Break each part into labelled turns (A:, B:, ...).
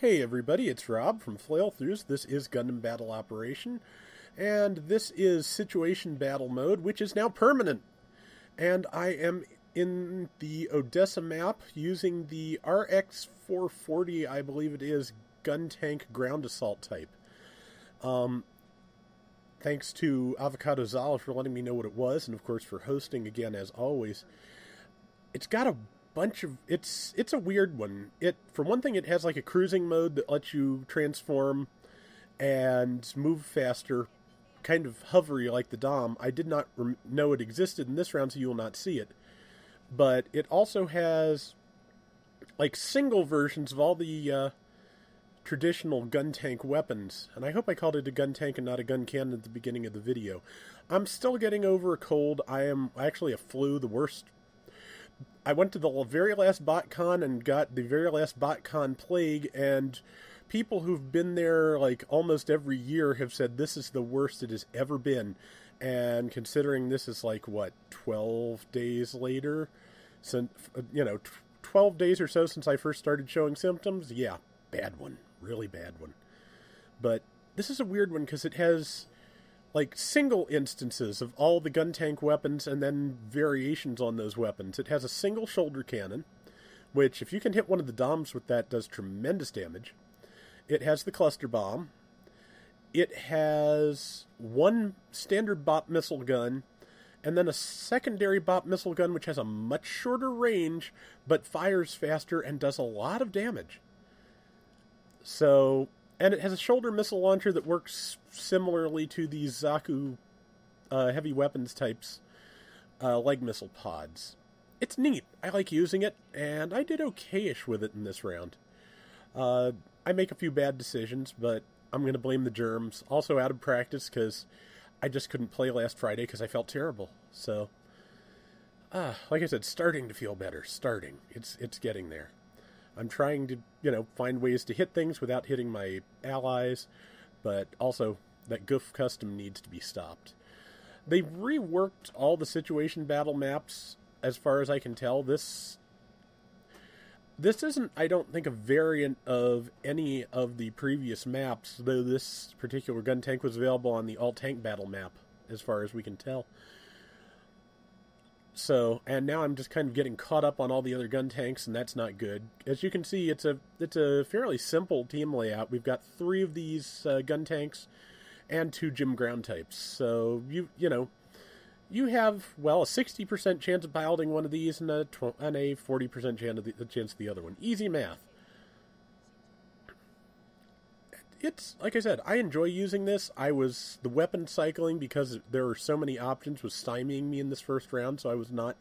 A: Hey everybody, it's Rob from Flailthroughs. This is Gundam Battle Operation, and this is Situation Battle Mode, which is now permanent. And I am in the Odessa map using the RX-440, I believe it is, Guntank ground assault type. Um, thanks to Avocado Zal for letting me know what it was, and of course for hosting again as always. It's got a bunch of it's it's a weird one. It for one thing, it has like a cruising mode that lets you transform and move faster, kind of hovery like the Dom. I did not rem- know it existed in this round, so you will not see it. But it also has like single versions of all the uh, traditional Guntank weapons, and I hope I called it a Guntank and not a Guncannon at the beginning of the video. I'm still getting over a cold. I am actually a flu, the worst I went to the very last BotCon and got the very last BotCon plague, and people who've been there like almost every year have said this is the worst it has ever been. And considering this is like what twelve days later, since you know, twelve days or so since I first started showing symptoms, yeah, bad one, really bad one. But this is a weird one because it has like single instances of all the Guntank weapons and then variations on those weapons. It has a single shoulder cannon, which if you can hit one of the DOMs with that does tremendous damage. It has the cluster bomb. It has one standard bop missile gun and then a secondary bop missile gun which has a much shorter range but fires faster and does a lot of damage. So and it has a shoulder missile launcher that works similarly to the Zaku uh, heavy weapons types uh, leg missile pods. It's neat. I like using it, and I did okayish with it in this round. Uh, I make a few bad decisions, but I'm going to blame the germs. Also, out of practice because I just couldn't play last Friday because I felt terrible. So, ah, like I said, starting to feel better. Starting. It's it's getting there. I'm trying to, you know, find ways to hit things without hitting my allies, but also that Gouf custom needs to be stopped. They've reworked all the situation battle maps as far as I can tell. This this isn't I don't think a variant of any of the previous maps, though this particular Guntank was available on the all tank battle map as far as we can tell. So, and now I'm just kind of getting caught up on all the other Guntanks, and that's not good. As you can see, it's a it's a fairly simple team layout. We've got three of these uh, Guntanks and two GM ground types. So you you know you have well a 60% chance of piloting one of these and a tw- and a 40% chance of the, chance of the other one. Easy math it's like I said, I enjoy using this. I was the weapon cycling because there were so many options was stymieing me in this first round, so I was not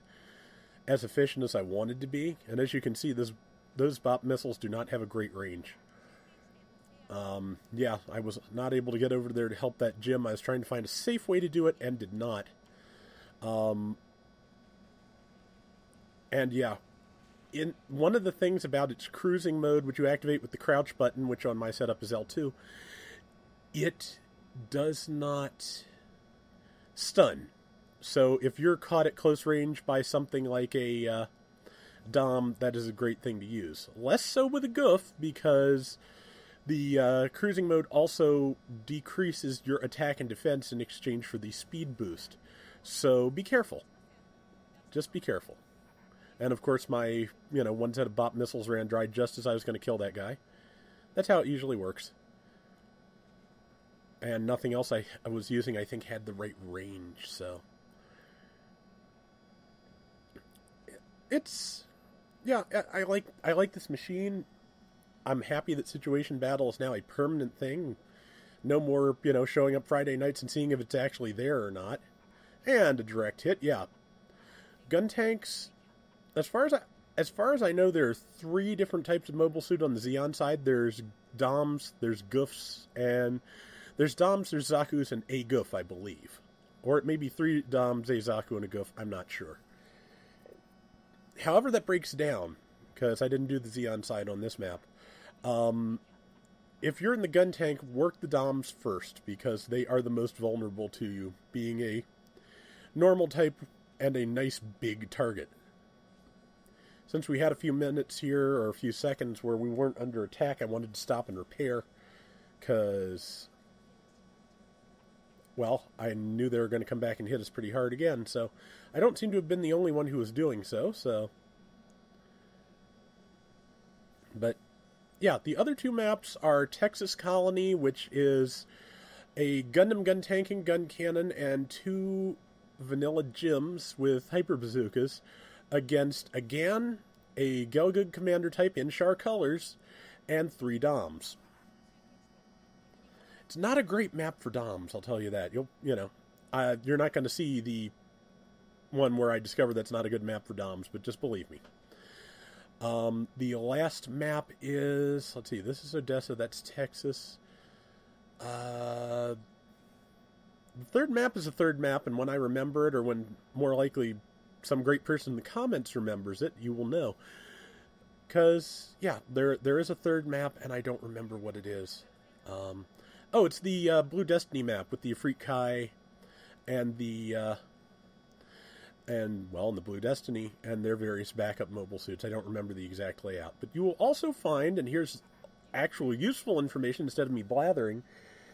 A: as efficient as I wanted to be. And as you can see, this those bop missiles do not have a great range. Um, yeah, I was not able to get over there to help that GM. I was trying to find a safe way to do it and did not. Um, and yeah, in one of the things about its cruising mode, which you activate with the crouch button, which on my setup is L2, it does not stun. So if you're caught at close range by something like a uh, Dom, that is a great thing to use. Less so with a Gouf because the uh, cruising mode also decreases your attack and defense in exchange for the speed boost. So be careful. Just be careful. And of course, my you know one set of bop missiles ran dry just as I was going to kill that guy. That's how it usually works. And nothing else I, I was using, I think, had the right range. So it's yeah, I, I like I like this machine. I'm happy that situation battle is now a permanent thing. No more, you know, showing up Friday nights and seeing if it's actually there or not. And a direct hit, yeah. Guntanks as far as I, as far as I know, there are three different types of mobile suit on the Zeon side. There's DOMs, there's Goufs, and there's DOMs, there's Zaku's, and a Gouf, I believe. Or it may be three DOMs, a Zaku, and a Gouf. I'm not sure. However, that breaks down, because I didn't do the Zeon side on this map. Um, if you're in the Guntank, work the DOMs first, because they are the most vulnerable to you, being a normal type and a nice big target. Since we had a few minutes here or a few seconds where we weren't under attack, I wanted to stop and repair because, well, I knew they were going to come back and hit us pretty hard again. So I don't seem to have been the only one who was doing so. So, but yeah, the other two maps are Texas Colony, which is a Gundam gun tanking Guncannon and two vanilla GMs with hyper bazookas against again a Gelgoog commander type in Char colors and three Doms. It's not a great map for Doms, I'll tell you that. You'll you know, uh, you're not going to see the one where I discover that's not a good map for Doms, but just believe me. Um, the last map is let's see, this is Odessa, that's Texas. Uh, the third map is a third map, and when I remember it, or when more likely some great person in the comments remembers it, you will know. Because yeah, there there is a third map, and I don't remember what it is. Um, oh, it's the uh, Blue Destiny map with the Efreet Kai and the uh, and well, in the Blue Destiny and their various backup mobile suits. I don't remember the exact layout, but you will also find, and here's actual useful information instead of me blathering,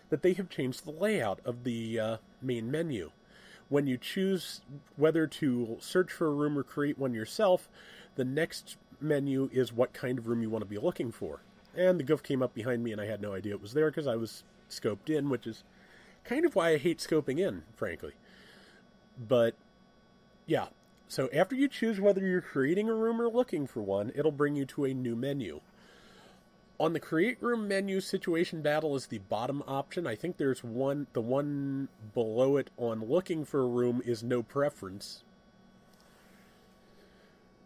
A: that they have changed the layout of the uh, main menu. When you choose whether to search for a room or create one yourself, the next menu is what kind of room you want to be looking for. And the Gouf came up behind me, and I had no idea it was there because I was scoped in, which is kind of why I hate scoping in, frankly. But yeah, so after you choose whether you're creating a room or looking for one, it'll bring you to a new menu. On the create room menu, situation battle is the bottom option. I think there's one, the one below it on looking for a room is no preference.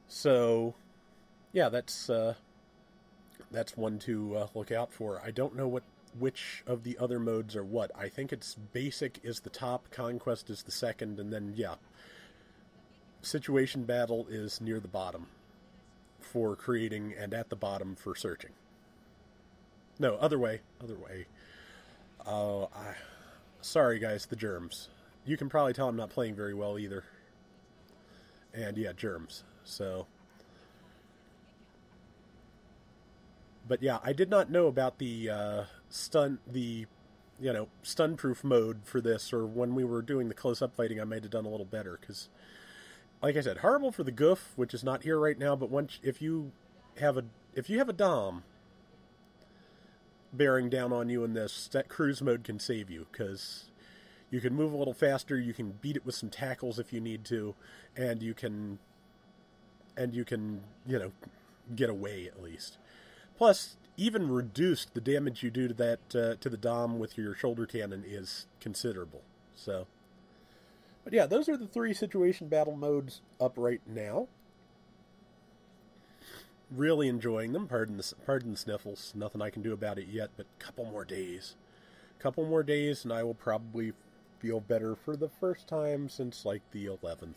A: So, yeah, that's uh, that's one to uh, look out for. I don't know what which of the other modes are what. I think it's basic is the top, conquest is the second, and then yeah, situation battle is near the bottom for creating and at the bottom for searching. No, other way. Other way. Oh, I. Sorry, guys, the germs. You can probably tell I'm not playing very well either. And yeah, germs. So. But yeah, I did not know about the uh, stun, the, you know, stun proof mode for this, or when we were doing the close up fighting, I might have done a little better, because, like I said, horrible for the Gouf, which is not here right now, but once, if you have a, if you have a Dom, bearing down on you in this, that cruise mode can save you because you can move a little faster. You can beat it with some tackles if you need to, and you can, and you can, you know, get away at least. Plus, even reduced, the damage you do to that uh, to the dom with your shoulder cannon is considerable. So, but yeah, those are the three situation battle modes up right now really enjoying them. Pardon the pardon the sniffles. Nothing I can do about it yet, but a couple more days. Couple more days, and I will probably feel better for the first time since like the 11th.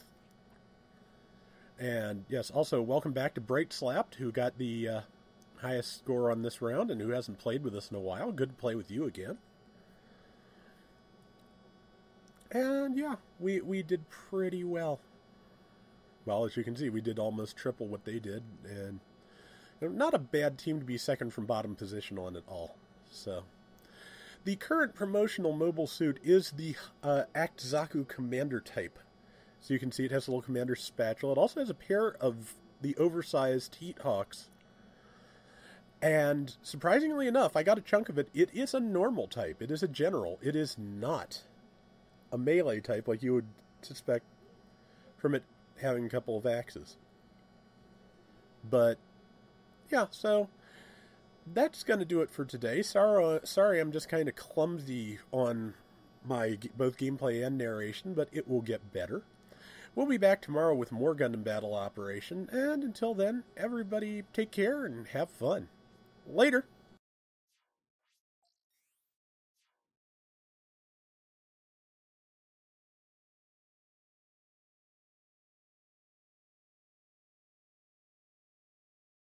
A: And yes, also welcome back to Bright Slapped, who got the uh, highest score on this round and who hasn't played with us in a while. Good to play with you again. And yeah, we we did pretty well. Well, as you can see, we did almost triple what they did, and not a bad team to be second from bottom position on at all. So, the current promotional mobile suit is the uh, Act Zaku Commander type. So you can see it has a little commander spatula. It also has a pair of the oversized Heat Hawks. And surprisingly enough, I got a chunk of it. It is a normal type. It is a general. It is not a melee type like you would suspect from it having a couple of axes. But yeah, so that's going to do it for today. Sorry, sorry, I'm just kind of clumsy on my both gameplay and narration, but it will get better. We'll be back tomorrow with more Gundam Battle Operation, and until then, everybody take care and have fun. Later.